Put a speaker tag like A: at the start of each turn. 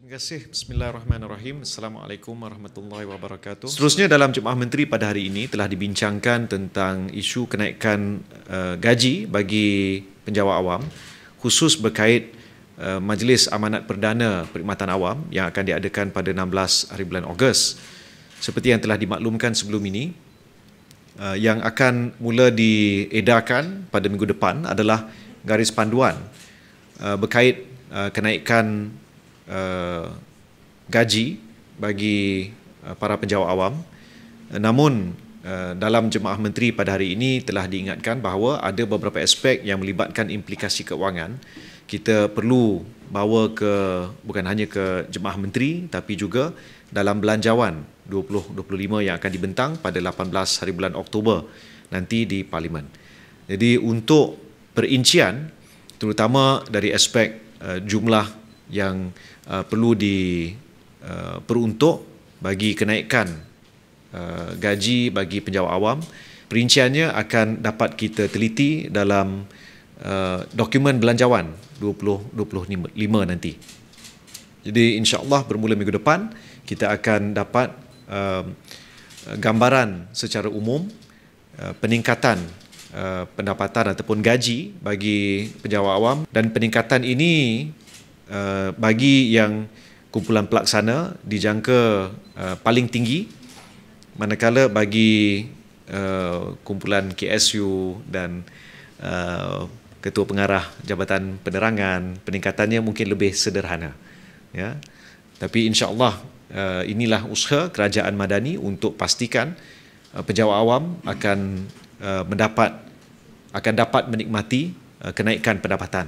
A: Terima kasih. Bismillahirrahmanirrahim. Assalamualaikum warahmatullahi wabarakatuh. Seterusnya dalam Jemaah Menteri pada hari ini telah dibincangkan tentang isu kenaikan uh, gaji bagi penjawat awam khusus berkait uh, Majlis Amanat Perdana Perkhidmatan Awam yang akan diadakan pada 16 hari bulan Ogos. Seperti yang telah dimaklumkan sebelum ini, uh, yang akan mula diedarkan pada minggu depan adalah garis panduan uh, berkait uh, kenaikan uh, gaji bagi uh, para penjawat awam. Uh, namun uh, dalam jemaah menteri pada hari ini telah diingatkan bahawa ada beberapa aspek yang melibatkan implikasi keuangan. Kita perlu bawa ke bukan hanya ke jemaah menteri tapi juga dalam belanjawan 2025 yang akan dibentang pada 18 hari bulan Oktober nanti di parlimen. Jadi untuk perincian terutama dari aspek uh, jumlah yang uh, perlu diperuntuk uh, bagi kenaikan uh, gaji bagi penjawat awam. Perinciannya akan dapat kita teliti dalam uh, dokumen belanjawan 2025 nanti. Jadi insyaAllah bermula minggu depan kita akan dapat uh, gambaran secara umum uh, peningkatan uh, pendapatan ataupun gaji bagi penjawat awam. Dan peningkatan ini Uh, bagi yang kumpulan pelaksana dijangka uh, paling tinggi manakala bagi uh, kumpulan KSU dan uh, ketua pengarah Jabatan Penerangan peningkatannya mungkin lebih sederhana ya. Tapi insyaallah uh, inilah usaha kerajaan madani untuk pastikan uh, pejabat awam akan uh, mendapat akan dapat menikmati uh, kenaikan pendapatan